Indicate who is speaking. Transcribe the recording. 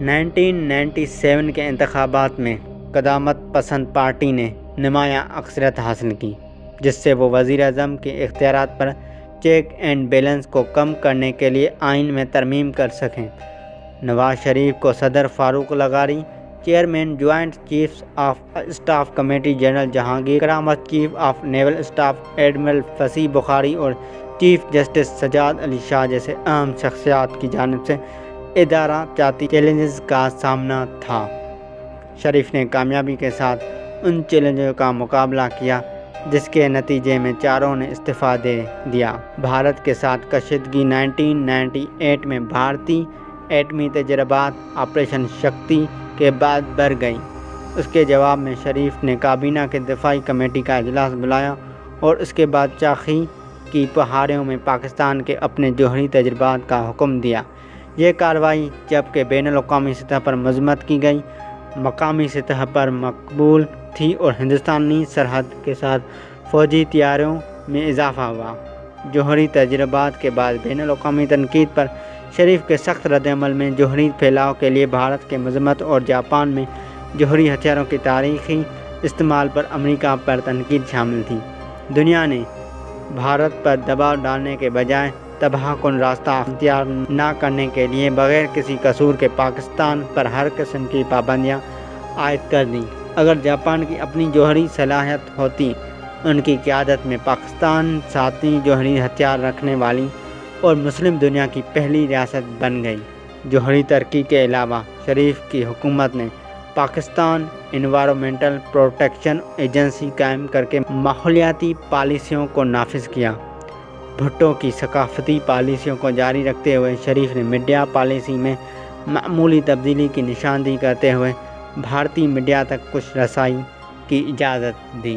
Speaker 1: Nineteen ninety seven کے انتخابات میں قدامت پسند پارٹی نے نمایاں اکثریت حاصل کی، جس سے وہ وزیر اعظم کے اختیارات پر چیک اینڈ بیلنس کو کم کرنے کے لیے آئین میں ترمیم کر سکیں۔ نواز شریف کو صدر Farooq لغاری chairman joint chiefs of staff committee general Jehangir, Karamat chief of naval staff admiral Fasih Bokhari اور چیف جسٹس سجاد علی شاہ جیسے اہم شخصیات کی جانب سے ادارہ جاتی چیلنجز کا سامنا تھا۔ شریف نے کامیابی کے ساتھ ان چیلنجوں کا مقابلہ کیا، جس کے نتیجے میں چاروں نے استعفیٰ دے دیا۔ بھارت کے ساتھ کشیدگی نائنٹین نائنٹی ایٹ میں بھارتی ایٹمی تجربات آپریشن شکتی کے بعد بڑھ گئی اس کے جواب میں شریف نے کابینہ کے دفاعی کمیٹی کا اجلاس بلایا اور اس کے بعد چاخی کی پہاڑیوں میں پاکستان کے اپنے جوہری تجربات کا حکم دیا۔ یہ کارروائی جبکہ بین الاقوامی سطح پر مذمت کی گئی۔ مقامی سطح پر مقبول تھی اور ہندوستانی سرحد کے ساتھ فوجی تیاریوں میں اضافہ ہوا۔ جوہری تجربات کے بعد بین الاقوامی تنقید پر شریف کے سخت رد عمل میں جوہری پھیلاؤ کے لیے بھارت کے مذمت اور جاپان میں جوہری ہتھیاروں کی تاریخی استعمال پر امریکہ پر تنقید شامل تھی۔ دنیا نے بھارت پر دباؤ ڈالنے کے بجائے تباہ کن راستہ اختیار نہ کرنے کے لیے بغیر کسی قصور کے پاکستان پر ہر قسم کی پابندیاں عائد کر دیں۔ اگر جاپان کی اپنی جوہری صلاحیت ہوتی، ان کی قیادت میں پاکستان ساتویں جوہری ہتھیار رکھنے والی اور مسلم دنیا کی پہلی ریاست بن گئی۔ جوہری ترقی کے علاوہ شریف کی حکومت نے پاکستان انوائرمنٹل پروٹیکشن ایجنسی قائم کر کے ماحولیاتی پالیسیوں کو نافذ کیا۔ بھٹو کی ثقافتی پالیسیوں کو جاری رکھتے ہوئے شریف نے میڈیا پالیسی میں معمولی تبدیلی کی نشاندہی کرتے ہوئے بھارتی میڈیا تک کچھ رسائی کی اجازت دی۔